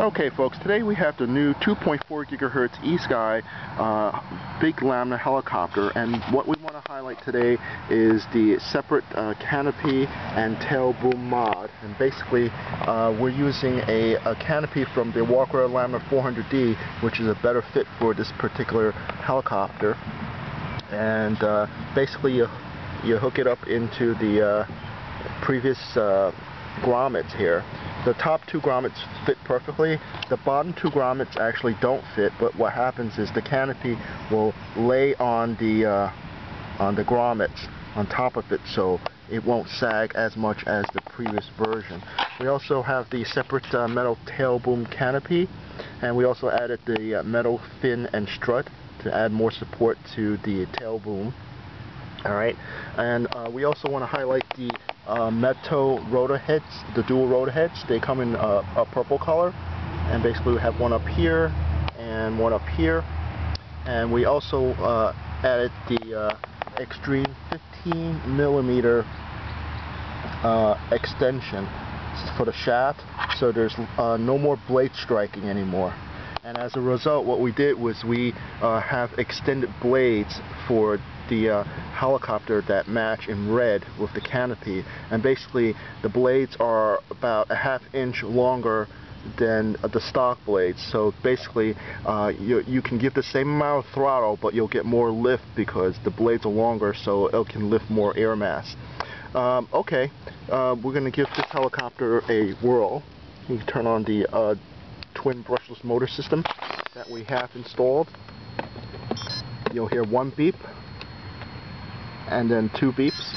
Okay folks, today we have the new 2.4 gigahertz eSky uh, big Lama helicopter and what we want to highlight today is the separate uh, canopy and tail boom mod. And basically uh, we're using a, a, canopy from the Walkera Lama 400D which is a better fit for this particular helicopter. And uh, basically you, you hook it up into the uh, previous uh, grommets here the top two grommets fit perfectly. The bottom two grommets actually don't fit, but what happens is the canopy will lay on the uh, on the grommets on top of it, so it won't sag as much as the previous version. We also have the separate uh, metal tail boom canopy, and we also added the uh, metal fin and strut to add more support to the tail boom. Alright, and uh, we also want to highlight the uh, metal rotor heads, the dual rotor heads. They come in uh, a purple color, and basically we have one up here and one up here. And we also uh, added the uh, extreme 15 millimeter uh, extension for the shaft, so there's no more blade striking anymore and as a result what we did was we uh, have extended blades for the uh, helicopter that match in red with the canopy. And basically the blades are about a half inch longer than uh, the stock blades. So basically uh, you, you can give the same amount of throttle but you'll get more lift because the blades are longer so it can lift more air mass. Um, okay uh, we're gonna give this helicopter a whirl. You can turn on the uh, twin brushless motor system that we have installed. You'll hear one beep and then two beeps.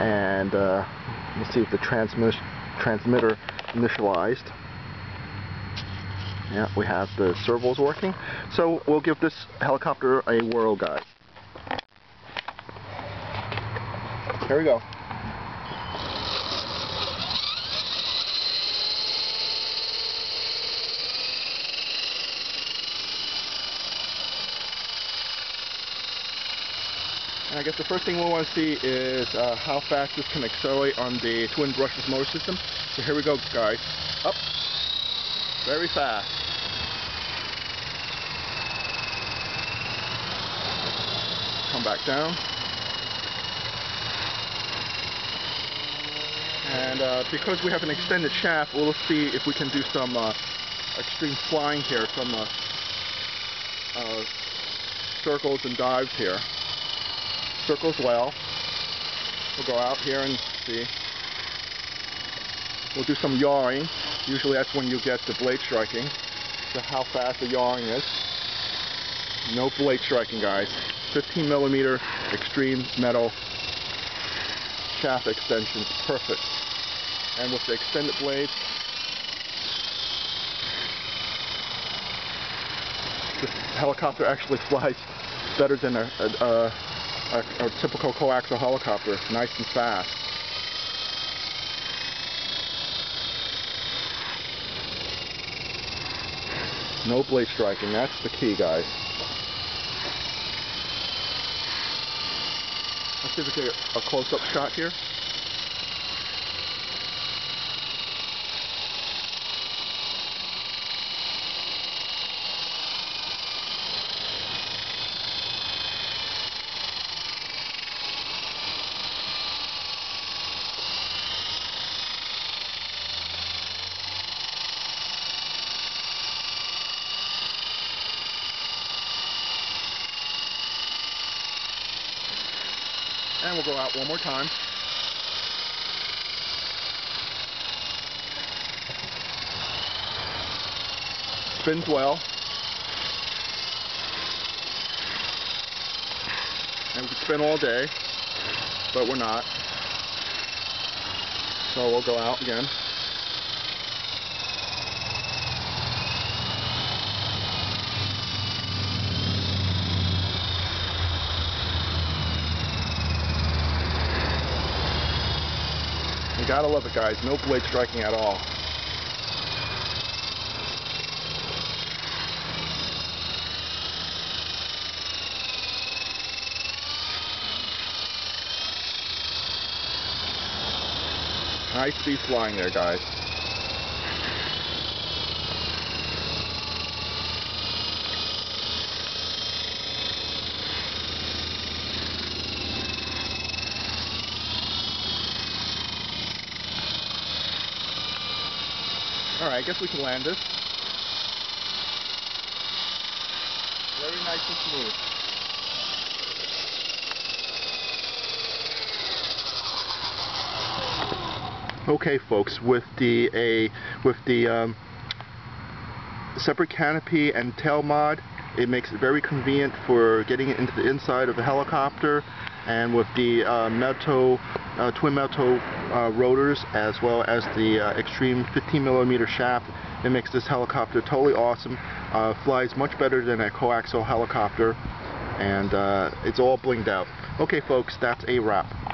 And uh, let's see if the transmit transmitter initialized. Yeah, we have the servos working. So we'll give this helicopter a whirl, guys. Here we go. I guess the first thing we want to see is uh, how fast this can accelerate on the twin brushless motor system. So here we go guys. Up. Very fast. Come back down. And uh, because we have an extended shaft, we'll see if we can do some uh, extreme flying here, some uh, uh, circles and dives here circles well. We'll go out here and see. We'll do some yawing. Usually that's when you get the blade striking. So how fast the yawing is. No blade striking, guys. 15 millimeter extreme metal shaft extension. Perfect. And with the extended blades, the helicopter actually flies better than a, a, a a, a typical coaxial helicopter, nice and fast. No blade striking, that's the key guys. Let's see if we get a close-up shot here. And we'll go out one more time. Spins well. And we could spin all day, but we're not. So we'll go out again. Gotta love it, guys. No blade striking at all. High speed flying there, guys. Alright, I guess we can land this. Very nice and smooth. Okay folks, with the a with the um, separate canopy and tail mod, it makes it very convenient for getting it into the inside of the helicopter and with the uh, metal, uh, twin metal uh, rotors as well as the uh, extreme 15 millimeter shaft, it makes this helicopter totally awesome. Uh, flies much better than a coaxial helicopter and uh, it's all blinged out. Okay folks, that's a wrap.